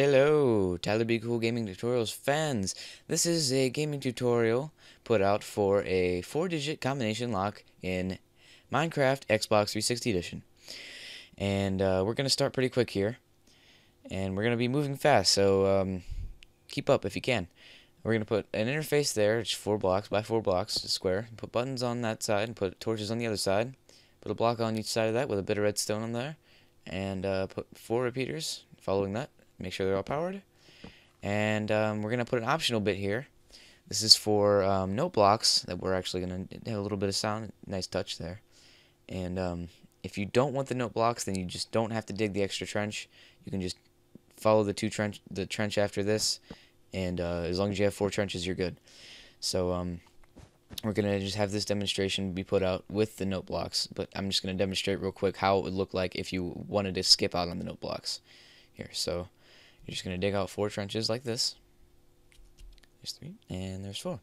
Hello, Tyler B Cool Gaming Tutorials fans. This is a gaming tutorial put out for a four-digit combination lock in Minecraft Xbox 360 Edition. And uh, we're going to start pretty quick here. And we're going to be moving fast, so um, keep up if you can. We're going to put an interface there, it's four blocks by four blocks, a square. Put buttons on that side and put torches on the other side. Put a block on each side of that with a bit of redstone on there. And uh, put four repeaters following that make sure they're all powered. And um, we're going to put an optional bit here. This is for um, note blocks that we're actually going to have a little bit of sound. Nice touch there. And um, if you don't want the note blocks, then you just don't have to dig the extra trench. You can just follow the two trench, the trench after this, and uh, as long as you have four trenches, you're good. So um, we're gonna just have this demonstration be put out with the note blocks, but I'm just gonna demonstrate real quick how it would look like if you wanted to skip out on the note blocks here. So you're just going to dig out four trenches like this. There's three, and there's four.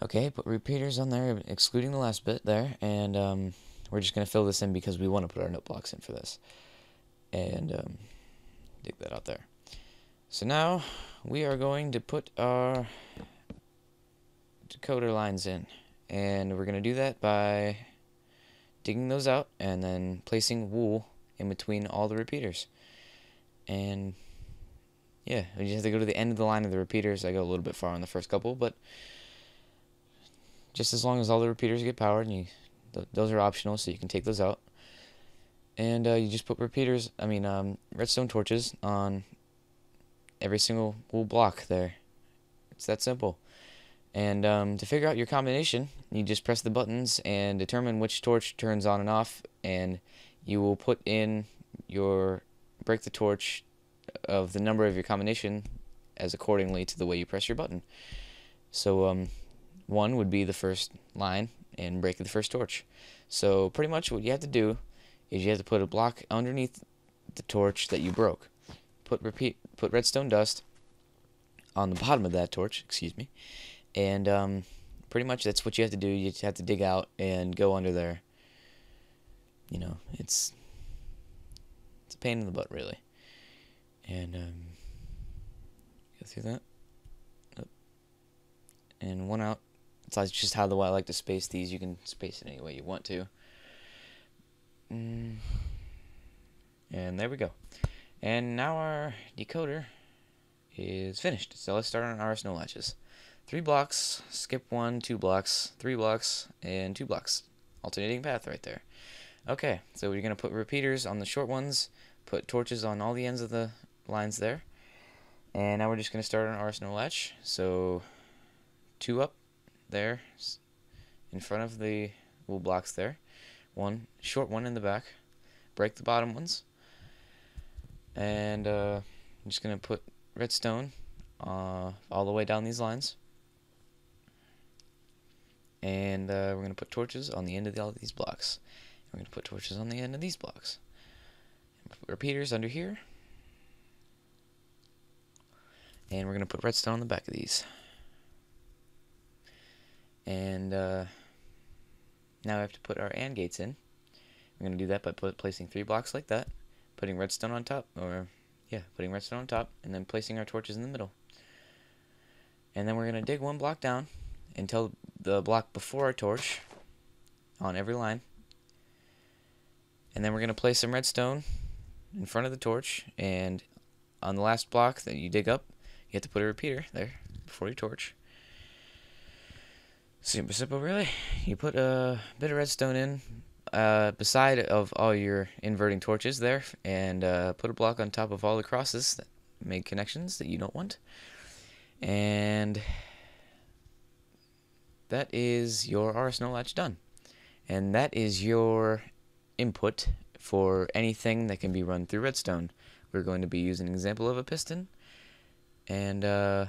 Okay, put repeaters on there, excluding the last bit there, and um, we're just going to fill this in because we want to put our note blocks in for this. And um, dig that out there. So now we are going to put our decoder lines in. And we're going to do that by digging those out and then placing wool in between all the repeaters. And yeah, we just have to go to the end of the line of the repeaters. I go a little bit far on the first couple, but just as long as all the repeaters get powered, and you, th those are optional, so you can take those out. And uh, you just put repeaters, I mean, um, redstone torches on every single block there. It's that simple. And um, to figure out your combination, you just press the buttons and determine which torch turns on and off, and you will put in your break the torch of the number of your combination as accordingly to the way you press your button. So um, one would be the first line and break the first torch. So pretty much what you have to do is you have to put a block underneath the torch that you broke. Put repeat put redstone dust on the bottom of that torch, excuse me, and um, pretty much that's what you have to do. You have to dig out and go under there. You know, it's it's a pain in the butt, really and um, go through that. And one out. It's just how the way I like to space these. You can space it any way you want to. Mm. And there we go. And now our decoder is finished. So let's start on our snow latches. Three blocks, skip one, two blocks, three blocks, and two blocks. Alternating path right there. Okay, so we're going to put repeaters on the short ones, put torches on all the ends of the lines there. And now we're just going to start on our snow latch. So two up there in front of the wool blocks there. One short one in the back. Break the bottom ones. And uh, I'm just going to put redstone uh, all the way down these lines. And uh, we're going to put torches on the end of the, all of these blocks. We're going to put torches on the end of these blocks. Repeaters under here. And we're going to put redstone on the back of these. And uh, now we have to put our AND gates in. We're going to do that by placing three blocks like that, putting redstone on top, or yeah, putting redstone on top, and then placing our torches in the middle. And then we're going to dig one block down until the block before our torch on every line. And then we're going to place some redstone in front of the torch, and on the last block that you dig up, you have to put a repeater there before you torch. Super simple, really. You put a bit of redstone in uh, beside of all your inverting torches there, and uh, put a block on top of all the crosses that make connections that you don't want. And that is your RS NOR latch done. And that is your input for anything that can be run through redstone. We're going to be using an example of a piston and uh,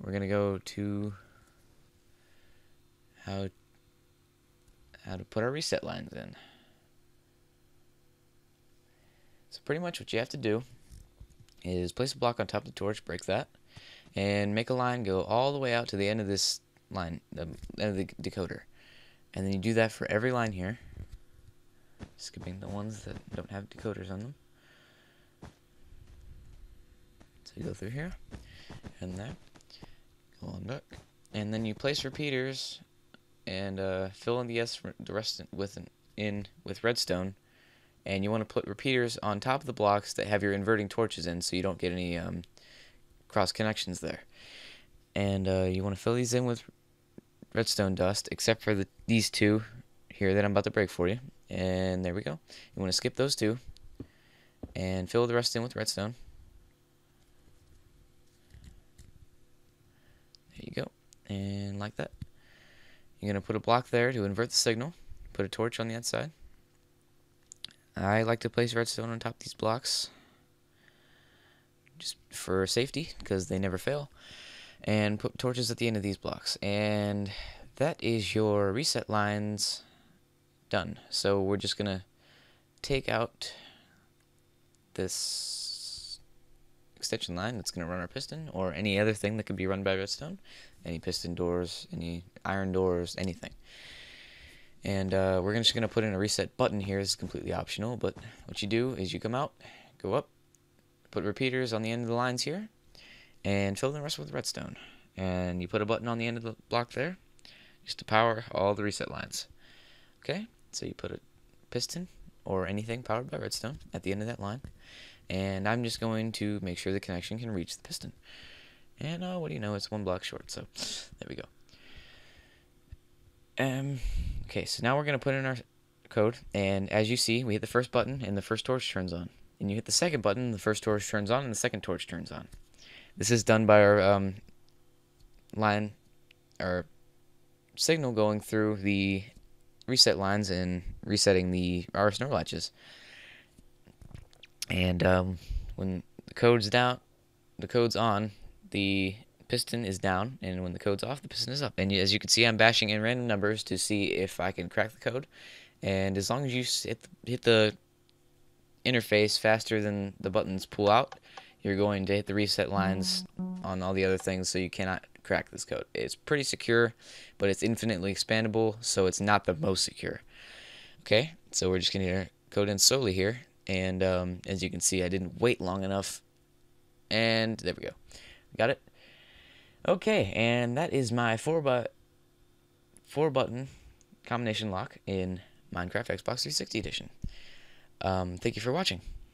we're gonna go to how how to put our reset lines in. So pretty much what you have to do is place a block on top of the torch, break that, and make a line go all the way out to the end of this line, the end of the decoder. And then you do that for every line here, skipping the ones that don't have decoders on them. So you go through here, and that, go on back, and then you place repeaters, and uh, fill in the S the rest with an, in with redstone, and you want to put repeaters on top of the blocks that have your inverting torches in, so you don't get any um, cross connections there. And uh, you want to fill these in with redstone dust, except for the, these two here that I'm about to break for you. And there we go. You want to skip those two and fill the rest in with redstone. There you go. And like that. You're going to put a block there to invert the signal. Put a torch on the outside. I like to place redstone on top of these blocks just for safety because they never fail and put torches at the end of these blocks and that is your reset lines done. So we're just going to take out this extension line that's going to run our piston or any other thing that could be run by redstone. Any piston doors, any iron doors, anything. And uh, we're just going to put in a reset button here. It's completely optional, but what you do is you come out, go up, put repeaters on the end of the lines here, and fill the rest with redstone. And you put a button on the end of the block there, just to power all the reset lines. Okay? So you put a piston or anything powered by redstone at the end of that line. And I'm just going to make sure the connection can reach the piston. And uh, what do you know, it's one block short, so there we go. Um, okay, so now we're going to put in our code, and as you see, we hit the first button, and the first torch turns on. And you hit the second button, the first torch turns on, and the second torch turns on. This is done by our um, line, our signal going through the reset lines and resetting the RS NOR latches. And um, when the code's down, the code's on, the piston is down, and when the code's off, the piston is up. And as you can see, I'm bashing in random numbers to see if I can crack the code. And as long as you hit the, hit the interface faster than the buttons pull out, you're going to hit the reset lines on all the other things, so you cannot crack this code. It's pretty secure, but it's infinitely expandable, so it's not the most secure. Okay, so we're just going to code in slowly here, and um, as you can see, I didn't wait long enough, and there we go. Got it? Okay, and that is my 4 but four button combination lock in Minecraft Xbox 360 Edition. Um, thank you for watching.